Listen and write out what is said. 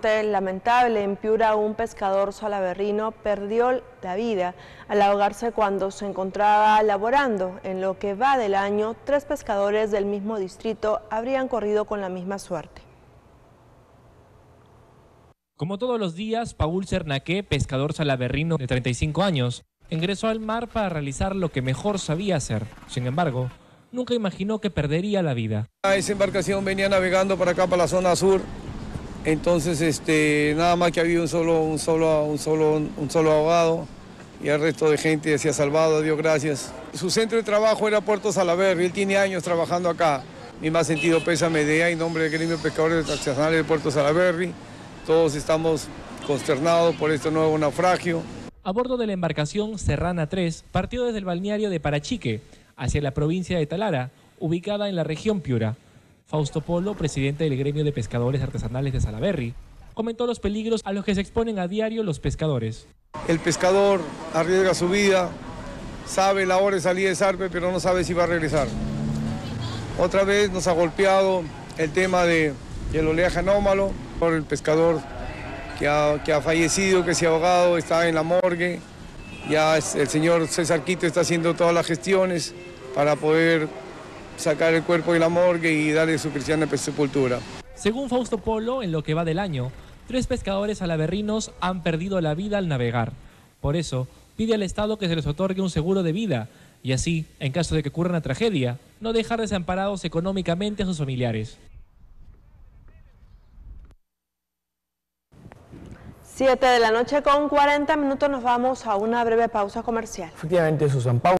Lamentable, en Piura un pescador salaberrino perdió la vida al ahogarse cuando se encontraba laborando. En lo que va del año, tres pescadores del mismo distrito habrían corrido con la misma suerte. Como todos los días, Paul Cernaque, pescador salaberrino de 35 años, ingresó al mar para realizar lo que mejor sabía hacer. Sin embargo, nunca imaginó que perdería la vida. Esa embarcación venía navegando para acá, para la zona sur, entonces, este, nada más que había un solo, un solo, un solo, un solo ahogado y el resto de gente se ha salvado, Dios gracias. Su centro de trabajo era Puerto Salaverry, él tiene años trabajando acá. Mi más sentido pésame de en nombre del gremio de pescadores tradicionales de Puerto Salaverry. Todos estamos consternados por este nuevo naufragio. A bordo de la embarcación Serrana 3 partió desde el balneario de Parachique hacia la provincia de Talara, ubicada en la región Piura. Fausto Polo, presidente del gremio de pescadores artesanales de Salaberry, comentó los peligros a los que se exponen a diario los pescadores. El pescador arriesga su vida, sabe la hora de salir de Sarpe, pero no sabe si va a regresar. Otra vez nos ha golpeado el tema de, del oleaje anómalo por el pescador que ha, que ha fallecido, que se ha ahogado, está en la morgue. Ya el señor César Quito está haciendo todas las gestiones para poder sacar el cuerpo de la morgue y darle su cristiana sepultura. Según Fausto Polo, en lo que va del año, tres pescadores alaberrinos han perdido la vida al navegar. Por eso, pide al Estado que se les otorgue un seguro de vida y así, en caso de que ocurra una tragedia, no dejar desamparados económicamente a sus familiares. Siete de la noche con 40 minutos nos vamos a una breve pausa comercial. Efectivamente, Susan Paulo.